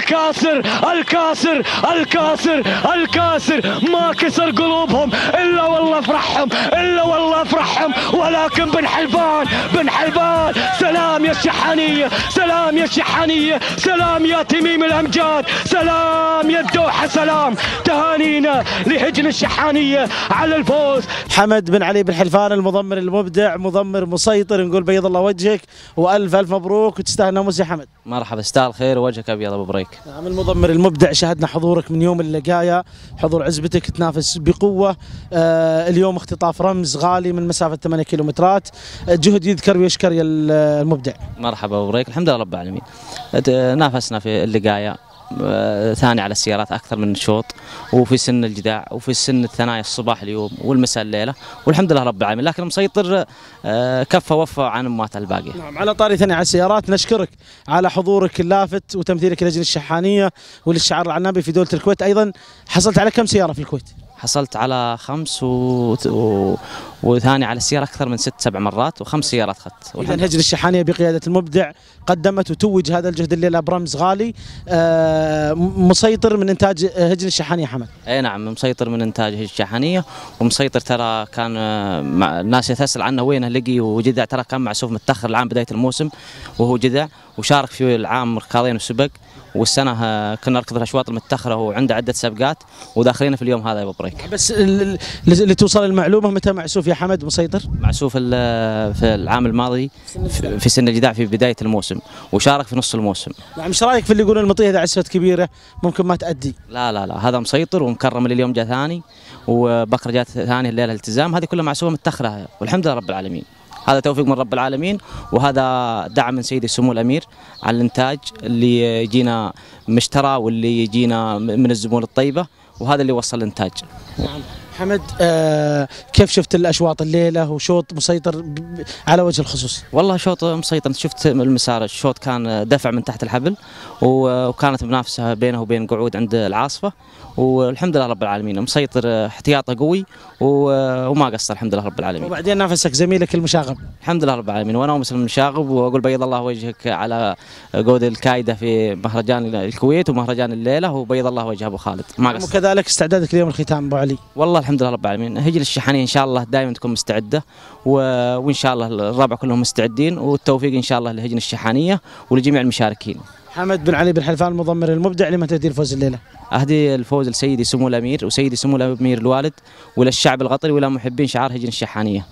الكاسر الكاسر الكاسر الكاسر. ما كسر قلوبهم إلا والله أفرحهم إلا والله أفرحهم. ولكن بن حلبان بن حلبان سلام. يا الشحانيه سلام يا الشحانيه سلام يا تميم الأمجاد سلام يا الدوحة سلام. تهانينا لهجن الشحانيه على الفوز. حمد بن علي بن حلفان المضمر المبدع مضمر مسيطر نقول بيض الله وجهك وألف ألف مبروك وتستاهل ناموس يا حمد. مرحبا استاهل خير وجهك أبيض أبو بريك. نعم المضمر المبدع شاهدنا حضورك من يوم اللقاية حضور عزبتك تنافس بقوة. آه اليوم اختطاف رمز غالي من مسافة 8 كيلومترات. آه، جهد يذكر ويشكر يا المبدع. مرحبا ابو بريك الحمد لله رب العالمين. نافسنا في اللقاية آه، ثاني على السيارات أكثر من شوط وفي سن الجداع وفي سن الثنايا الصباح اليوم والمساء الليلة والحمد لله رب العالمين. لكن مسيطر آه، كفه وفى عن امات الباقيه نعم على طاري ثاني على السيارات نشكرك على حضورك اللافت وتمثيلك لجنة الشحانية وللشعار العنابي في دولة الكويت. أيضا حصلت على كم سيارة في الكويت؟ حصلت على خمس و... و... وثاني على السيارة أكثر من ست سبع مرات وخمس سيارات اخذت إذا هجن الشحانية بقيادة المبدع قدمت وتوج هذا الجهد الليلة برمز غالي. آه، مسيطر من إنتاج هجن الشحانية حمد. أي نعم مسيطر من إنتاج الشحانية ومسيطر ترى كان آه، الناس تسال عنه وينه لقي وجدع ترى كان معسوف متأخر العام بداية الموسم وهو جدع وشارك في العام ركاضين وسبق. والسنة آه، كنا نركض الأشواط المتأخرة وعنده عدة سبقات وداخلين في اليوم هذا يا أبو بريك بس لتوصل المعلومة متى معسوف يا حمد مسيطر؟ معسوف في العام الماضي في- سن الجداع في بداية الموسم وشارك في نص الموسم. نعم إيش رأيك في اللي يقولون المطية إذا عسفت كبيرة ممكن ما تأدي؟ لا لا لا هذا مسيطر ومكرم اللي اليوم جاء ثاني وبكر جاء ثاني الليلة التزام هذه كلها معسوفة متأخرة والحمد لله رب العالمين. هذا توفيق من رب العالمين وهذا دعم من سيدي سمو الأمير على الإنتاج اللي يجينا مشترى واللي يجينا من الزبون الطيبة وهذا اللي وصل الإنتاج. نعم. حمد آه كيف شفت الأشواط الليلة وشوط مسيطر على وجه الخصوص؟ والله شوط مسيطر شفت المسار الشوط كان دفع من تحت الحبل وكانت منافسة بينه وبين قعود عند العاصفة والحمد لله رب العالمين. مسيطر احتياطه قوي وما قصر الحمد لله رب العالمين. وبعدين نافسك زميلك المشاغب. الحمد لله رب العالمين. وأنا مسلم المشاغب واقول بيض الله وجهك على قود الكايدة في مهرجان الكويت ومهرجان الليلة وبيض الله وجه أبو خالد. ما قصر. وكذلك استعدادك ليوم الختام أبو علي. والله الحمد لله رب العالمين. هجل الشحانيه إن شاء الله دائما تكون مستعدة و... وإن شاء الله الرابع كلهم مستعدين والتوفيق إن شاء الله لهجن الشحانيه ولجميع المشاركين. حمد بن علي بن حلفان المضمر المبدع لمن تهدي الفوز الليلة. أهدي الفوز لسيدي سمو الأمير وسيدي سمو الأمير الوالد وللشعب القطري ولمحبين شعار هجن الشحانيه